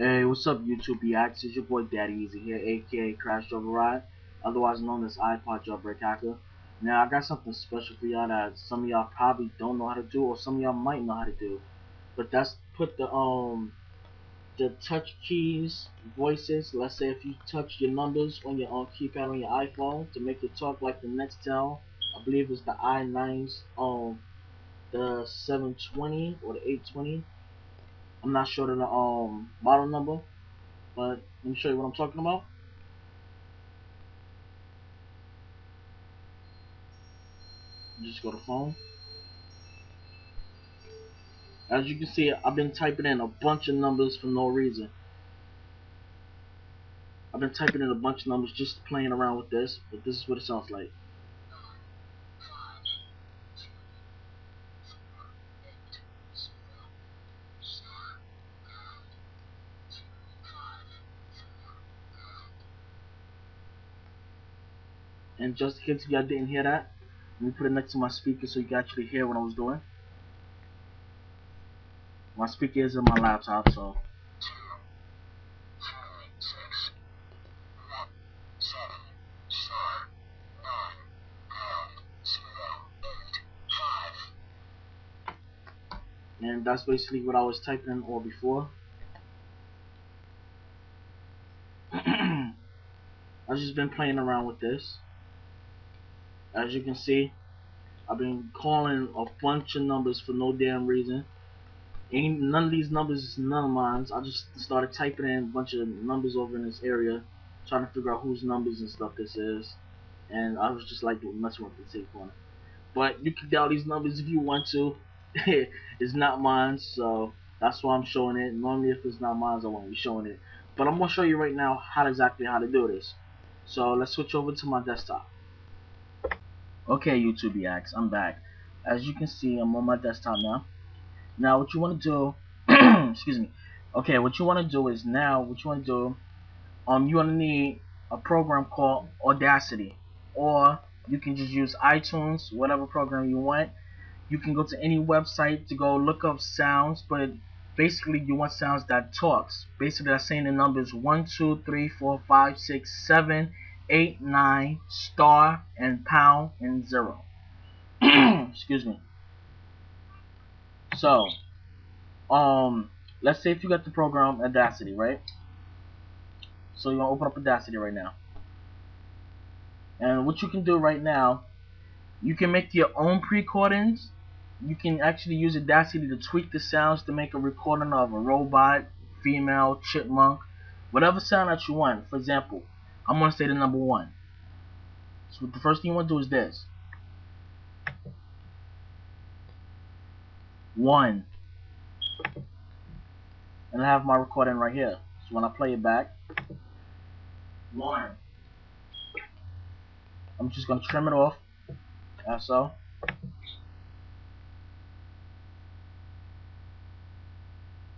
Hey, what's up, YouTube reacts? It's your boy Daddyezee here, aka Crash Override, otherwise known as iPod Jailbreak Hacker. Now, I got something special for y'all that some of y'all probably don't know how to do, or some of y'all might know how to do. But that's put the um the touch keys, voices. Let's say if you touch your numbers on your on keypad on your iPhone to make it talk like the Nextel. I believe it's the i9's um the 720 or the 820 I'm not sure the um model number, but let me show you what I'm talking about. Just go to phone. As you can see, I've been typing in a bunch of numbers for no reason. I've been typing in a bunch of numbers just playing around with this, but this is what it sounds like. And just in case y'all didn't hear that, let me put it next to my speaker so you can actually hear what I was doing. My speaker is in my laptop, so. And that's basically what I was typing in all before. I've just been playing around with this as you can see I've been calling a bunch of numbers for no damn reason. Ain't none of these numbers is none of mine. I just started typing in a bunch of numbers over in this area trying to figure out whose numbers and stuff this is. And I was just like messing with the tape on it. But you can dial these numbers if you want to. It's not mine so that's why I'm showing it. Normally if it's not mine I won't be showing it. But I'm gonna show you right now how exactly how to do this. So let's switch over to my desktop okay YouTube reacts I'm back. As you can see I'm on my desktop now. Now what you want to do excuse me. Okay what you want to do is now what you want to do um you want to need a program called Audacity. Or you can just use iTunes whatever program you want. You can go to any website to go look up sounds but basically you want sounds that talks. Basically that's saying the numbers 1 2 3 4 5 6 7 eight, nine, star, and pound, and zero. Excuse me. So, um, let's say if you got the program Audacity, right? So you're gonna open up Audacity right now. And what you can do right now, you can make your own pre-recordings. You can actually use Audacity to tweak the sounds to make a recording of a robot, female, chipmunk, whatever sound that you want. For example, I'm going to say the number one. So the first thing you want to do is this. One. And I have my recording right here. So when I play it back, one. I'm just going to trim it off. So.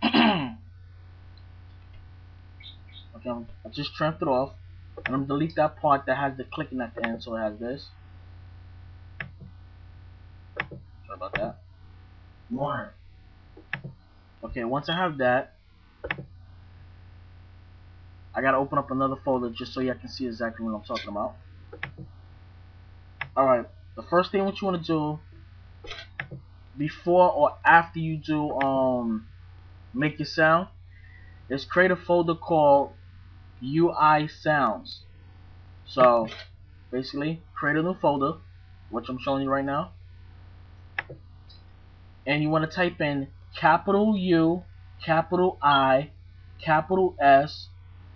okay, I just trimmed it off. I'm gonna delete that part that has the clicking at the end, so it has this. Sorry about that. One. Okay, once I have that, I gotta open up another folder just so y'all can see exactly what I'm talking about. Alright, the first thing what you want to do before or after you do um make your sound is create a folder called UISounds. So basically create a new folder, which I'm showing you right now. And you want to type in capital U, capital I, capital S,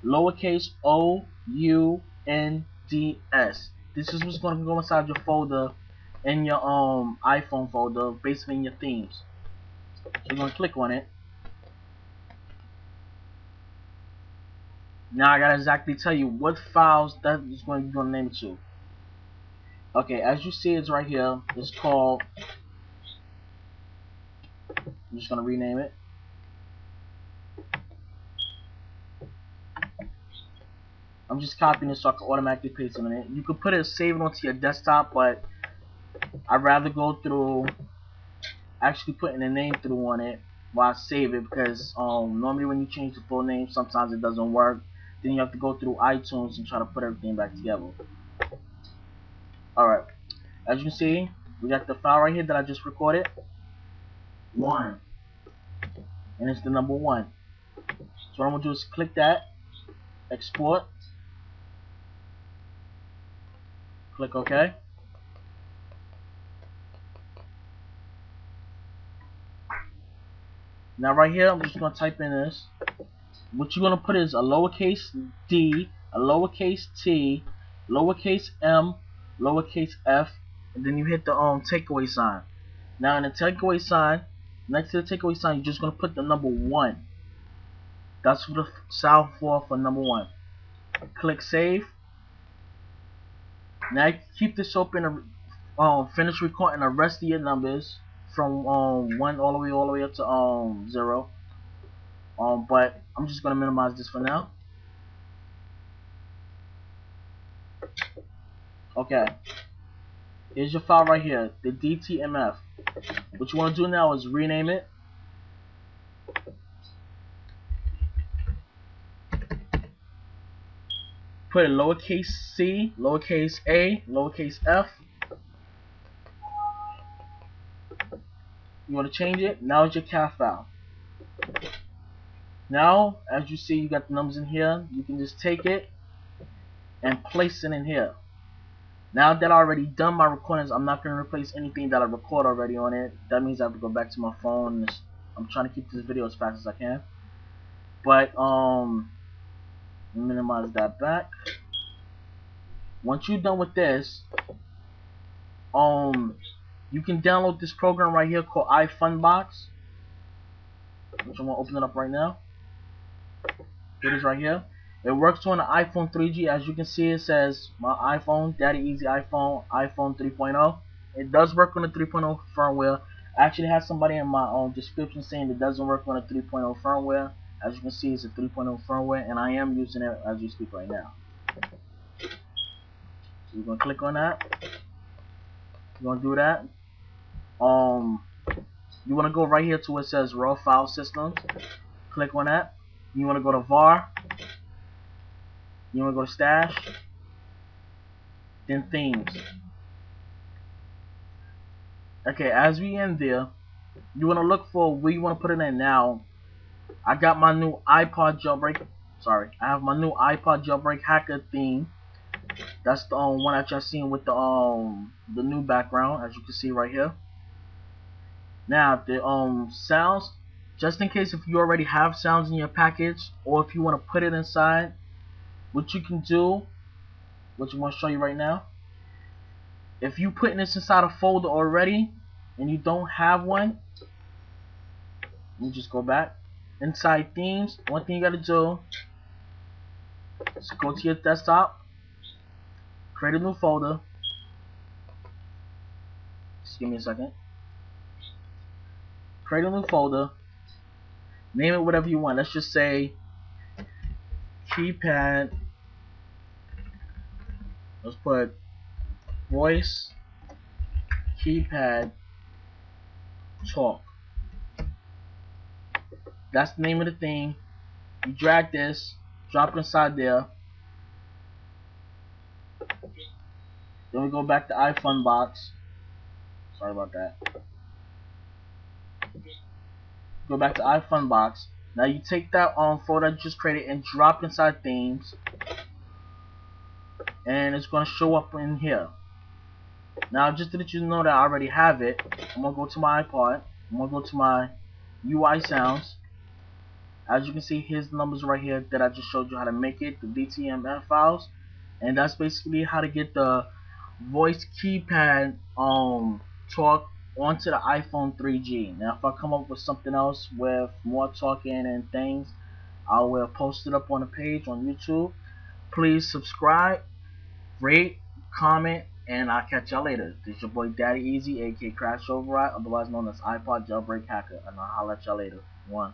lowercase o, u, n, d, s. This is what's going to go inside your folder in your um iPhone folder, basically in your themes. So you're going to click on it. Now I gotta exactly tell you what files that is going to name it to. Okay, as you see, it's right here. It's called. I'm just gonna rename it. I'm just copying it so I can automatically paste it in it. You could put it, save onto your desktop, but I'd rather go through actually putting a name through on it while I save it because um normally when you change the full name sometimes it doesn't work then you have to go through iTunes and try to put everything back together. Alright. As you can see we got the file right here that I just recorded. One. And it's the number one. So what I'm gonna do is click that. Export. Click OK. Now right here, I'm just going to type in this. What you're going to put is a lowercase d, a lowercase t, lowercase m, lowercase f, and then you hit the um takeaway sign. Now in the takeaway sign, next to the takeaway sign, you're just going to put the number 1. That's what the sound for for number 1. Click save. Now keep this open and um, finish recording the rest of your numbers from um one all the way all the way up to um zero. Um, but I'm just gonna minimize this for now. Okay. Here's your file right here, the DTMF. What you want to do now is rename it. Put a lowercase c, lowercase a, lowercase f, you want to change it now it's your CAF file now as you see you got the numbers in here. You can just take it and place it in here. Now that I already done my recordings I'm not going to replace anything that I record already on it. That means I have to go back to my phone I'm trying to keep this video as fast as I can. But um minimize that back. Once you're done with this um you can download this program right here called iFunbox which I'm to open it up right now it is right here. It works on the iPhone 3G as you can see it says my iPhone Daddyezee iPhone iPhone 3.0 it does work on the 3.0 firmware. I actually have somebody in my own description saying it doesn't work on a 3.0 firmware. As you can see it's a 3.0 firmware and I am using it as we speak right now. So you're going to click on that. You're to do that. Um you want to go right here to where it says raw file systems. Click on that you want to go to var? You want to go to stash? Then themes okay as we end there you want to look for where you want to put it in now. I got my new iPod jailbreak sorry I have my new iPod jailbreak hacker theme. That's the um, one that y'all seen with the um the new background as you can see right here. Now the um sounds, just in case if you already have sounds in your package or if you want to put it inside, what you can do, which I'm going to show you right now. If you putting this inside a folder already and you don't have one, you just go back inside themes. One thing you gotta do is go to your desktop, create a new folder. Just give me a second create a new folder, name it whatever you want. Let's just say keypad. Let's put voice keypad talk. That's the name of the thing. You drag this, drop it inside there. Then we go back to iFunbox. Sorry about that go back to iFunbox. Now you take that um, folder you just created and drop inside themes. And it's going to show up in here. Now just to let you know that I already have it, I'm going to go to my iPod. I'm going to go to my UISounds. As you can see, here's the numbers right here that I just showed you how to make it, the DTMF files. And that's basically how to get the voice keypad um talk onto the iPhone 3G. Now, if I come up with something else with more talking and things, I will post it up on the page on YouTube. Please subscribe, rate, comment, and I'll catch y'all later. This is your boy Daddyezee, aka Crash Override, otherwise known as iPod Jailbreak Hacker, and I'll holler at y'all later. One.